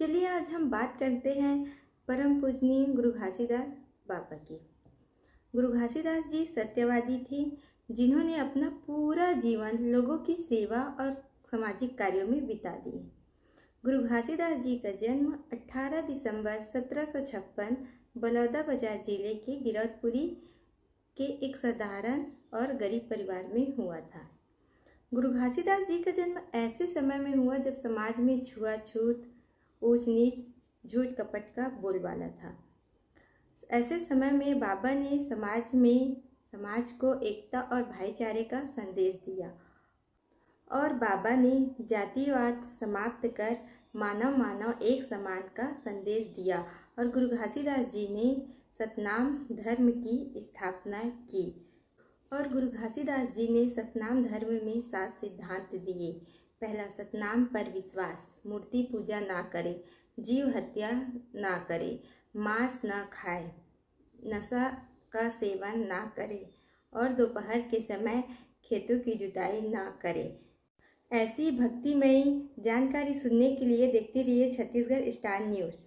चलिए आज हम बात करते हैं परम पूजनीय गुरु घासीदास बाबा की। गुरु घासीदास जी सत्यवादी थे, जिन्होंने अपना पूरा जीवन लोगों की सेवा और सामाजिक कार्यों में बिता दिए। गुरु घासीदास जी का जन्म 18 दिसंबर सत्रह बलौदा बाज़ार ज़िले के गिरौदपुरी के एक साधारण और गरीब परिवार में हुआ था। गुरु घासीदास जी का जन्म ऐसे समय में हुआ जब समाज में छुआछूत ऊंच नीच झूठ कपट का बोलबाला था। ऐसे समय में बाबा ने समाज में, समाज को एकता और भाईचारे का संदेश दिया और बाबा ने जातिवाद समाप्त कर मानव मानव एक समान का संदेश दिया और गुरु घासीदास जी ने सतनाम धर्म की स्थापना की और गुरु घासीदास जी ने सतनाम धर्म में सात सिद्धांत दिए। पहला सतनाम पर विश्वास मूर्ति पूजा ना करे जीव हत्या ना करे मांस ना खाए नशा का सेवन ना करे और दोपहर के समय खेतों की जुताई ना करे ऐसी भक्तिमयी जानकारी सुनने के लिए देखते रहिए छत्तीसगढ़ स्टार न्यूज़